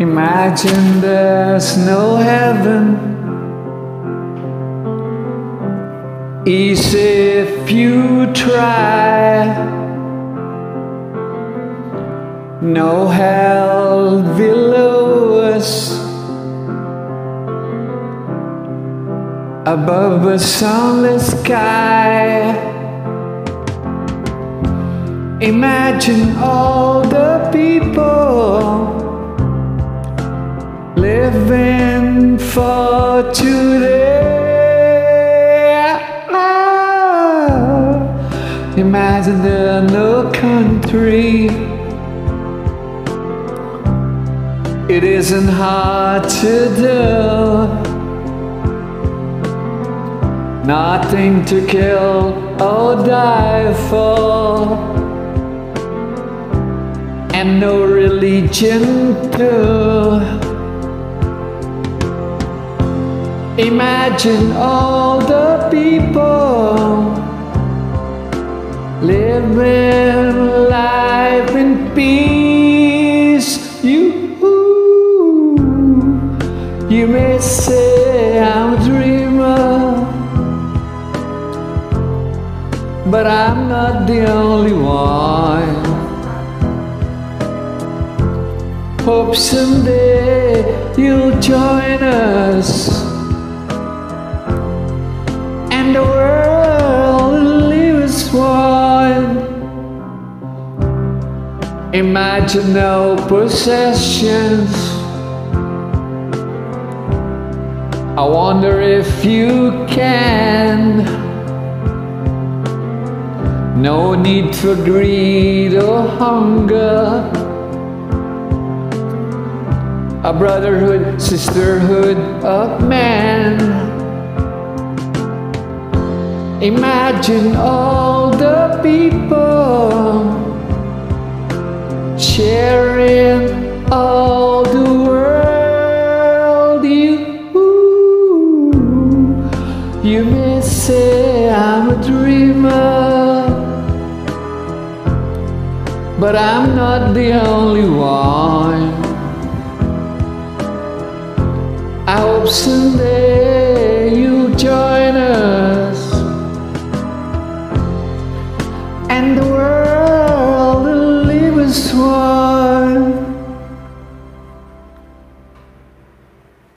Imagine there's no heaven. Easy if you try. No hell below us. Above a sunless sky. Imagine all the people living for today. Ah, imagine there no country. It isn't hard to do. Nothing to kill or die for. And no religion too. Imagine all the people living life in peace. You, you may say I'm but I'm not the only one. Hope someday you'll join us and the world lives one. Imagine no possessions. I wonder if you can. No need for greed or hunger. A brotherhood, sisterhood of man. Imagine all the people sharing all the world. You, you may say I'm a dreamer, but I'm not the only one. I hope someday you'll join us and the world will live as one.